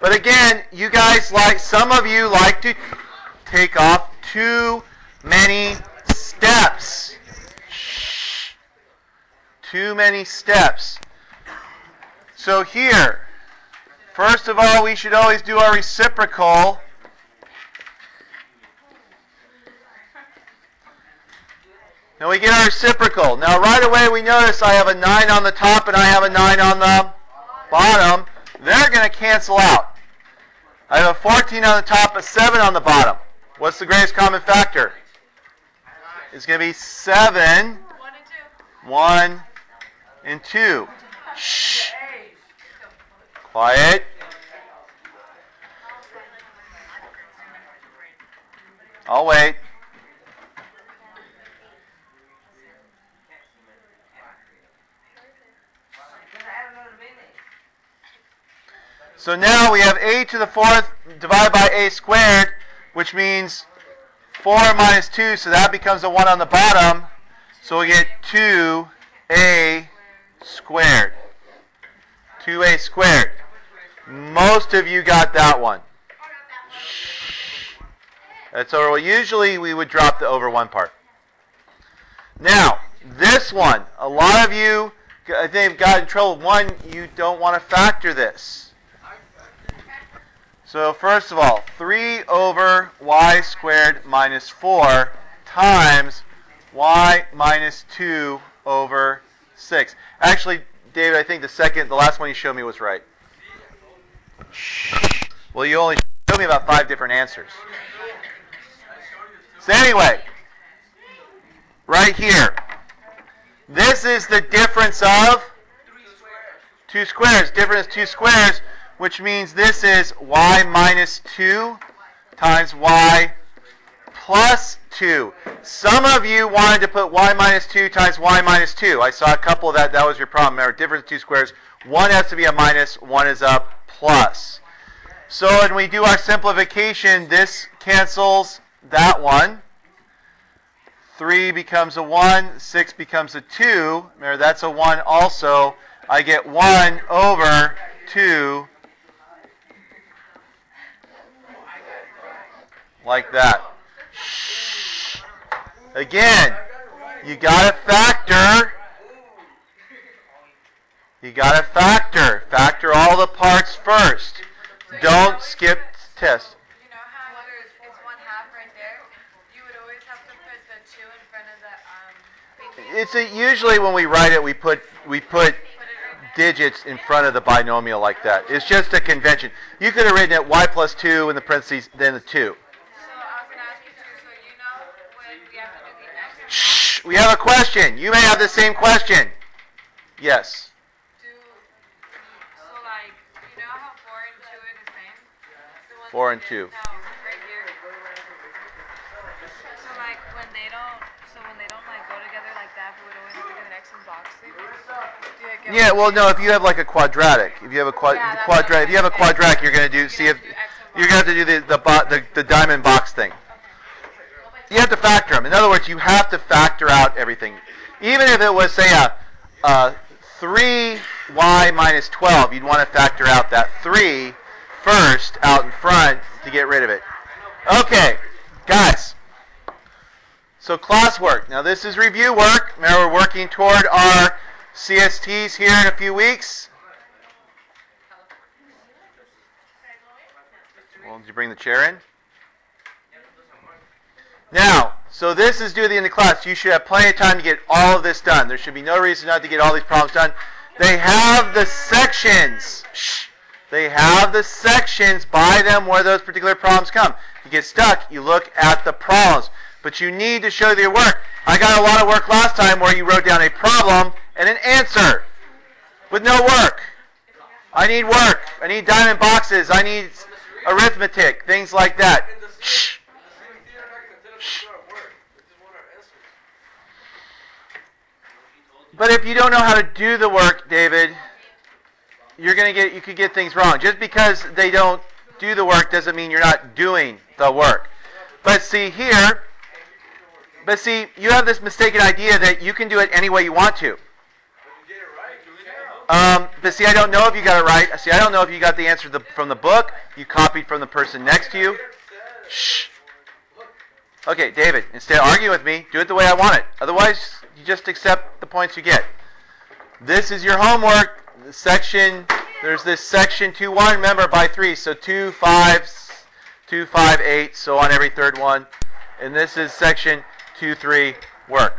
But again, you guys like, some of you like to take off too many steps. Shh. Too many steps. So here, first of all, we should always do our reciprocal. Now we get our reciprocal. Now right away we notice I have a 9 on the top and I have a 9 on the bottom. They're going to cancel out. I have a 14 on the top, a 7 on the bottom. What's the greatest common factor? It's going to be 7, 1, and 2. Shh. Quiet. I'll wait. So now we have a to the fourth divided by a squared, which means 4 minus 2, so that becomes a 1 on the bottom. So we get 2a squared. 2a squared. Most of you got that one. That's over. Well, usually we would drop the over one part. Now, this one, a lot of you, I think, got in trouble. One, you don't want to factor this. So first of all, 3 over y squared minus 4 times y minus 2 over 6. Actually, David, I think the second, the last one you showed me was right. Well, you only showed me about five different answers. So anyway, right here, this is the difference of two squares. Difference two squares which means this is y minus 2 times y plus 2. Some of you wanted to put y minus 2 times y minus 2. I saw a couple of that. That was your problem. Remember, difference of two squares. One has to be a minus, one is a plus. So when we do our simplification, this cancels that one. 3 becomes a 1, 6 becomes a 2. Remember, that's a 1 also. I get 1 over 2 like that. Again, you got to factor. You got to factor. Factor all the parts first. Don't skip test. You know how it's one half right there? You would always have to put the two in front of the um. It's a, usually when we write it, we put we put digits in front of the binomial like that. It's just a convention. You could have written it y plus 2 in the parentheses, then the 2. We have a question. You may have the same question. Yes. Do, so like, you know how 4 and 2 are the same? The 4 and 2. No, right here. So like, when they don't, so when they don't like go together like that, we would always have to get an X and box it. Do you get Yeah, well, no. If you have like a quadratic, if you have a quad, Yeah, quadratic, if you have a quadratic, you're gonna do. You're See if gonna do X and you're gonna have to do the the, bo- the the diamond box thing. You have to factor them. In other words, you have to factor out everything. Even if it was say a, a 3y minus 12, you'd want to factor out that 3 first out in front to get rid of it. Okay, guys. So classwork. Now this is review work. Remember, we're working toward our CSTs here in a few weeks. Well, did you bring the chair in? Now, so this is due at the end of class. You should have plenty of time to get all of this done. There should be no reason not to get all these problems done. They have the sections. Shh. They have the sections by them where those particular problems come. You get stuck, you look at the problems. But you need to show your work. I got a lot of work last time where you wrote down a problem and an answer with no work. I need work. I need diamond boxes. I need arithmetic, things like that. Shh. But if you don't know how to do the work, David, you're gonna get you could get things wrong. Just because they don't do the work doesn't mean you're not doing the work. But see here, but see, you have this mistaken idea that you can do it any way you want to. Um, but see, I don't know if you got it right. See, I don't know if you got the answer the, from the book. You copied from the person next to you. Shh. Okay, David. Instead of arguing with me, do it the way I want it. Otherwise, you just accept the points you get. This is your homework. The section. There's this section two one. Remember by three. So two five, two five eight. So on every third one. And this is section two three. Work.